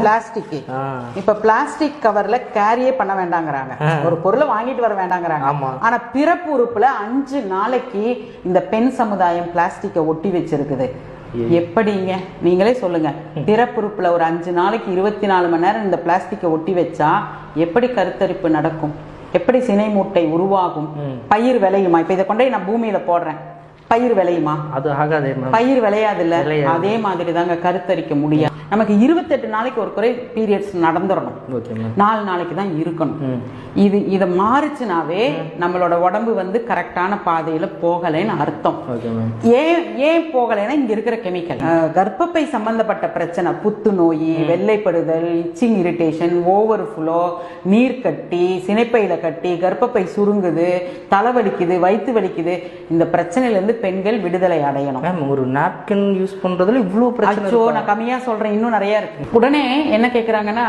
Plastic இப்ப plastic கவர்ல கேரியே பண்ண வேண்டாங்கறாங்க. ஒரு பொருளை வாங்கிட்டு வர வேண்டாங்கறாங்க. ஆனா பிறப்பு உறுப்புல அஞ்சு நாளைக்கு இந்த பெண் சமுதாயம் பிளாஸ்டிக்கை ஒட்டி வச்சிருக்குது. எப்படிங்க? நீங்களே சொல்லுங்க. பிறப்புறுப்புல ஒரு அஞ்சு நாளைக்கு இருபத்தி நாலு மணி நேரம் இந்த பிளாஸ்டிக்கை ஒட்டி வச்சா எப்படி கருத்தரிப்பு நடக்கும்? எப்படி சினை மூட்டை உருவாகும் பயிர் விளையுமா? இப்ப இதை கொண்டு நான் பூமியில போடுறேன். பயிர் விளையுமா? அது ஆகாதே பயிர் விளையாது. அதே மாதிரி தாங்க கருத்தரிக்க முடியாது நமக்கு இருபத்தெட்டு நாளைக்கு ஒரு குறை பீரியட்ஸ் நடந்துடணும். நாலு நாளைக்கு தான் இருக்கணும். இது இதை மாறுச்சுனாவே நம்மளோட உடம்பு வந்து கரெக்டான பாதையில போகலைன்னு அர்த்தம். ஏன் ஏன் போகலைன்னா இங்க இருக்கிற கெமிக்கல் கர்ப்பப்பை சம்பந்தப்பட்ட பிரச்சனை புத்துநோய் வெள்ளைப்படுதல் இச்சிங் இரிட்டேஷன் ஓவர் ஃப்ளோ நீர் கட்டி சினைப்பையில கட்டி கர்ப்பப்பை சுருங்குது தலைவலிக்குது வயிற்று வலிக்குது இந்த பிரச்சனையில இருந்து பெண்கள் விடுதலை அடையணும். மேம் ஒரு நாப்கின் யூஸ் பண்றதுல இவ்வளவு பிரச்சனை நான் கம்மியா சொல்றேன் இன்னும் நிறைய இருக்கு. உடனே என்ன கேக்குறாங்கன்னா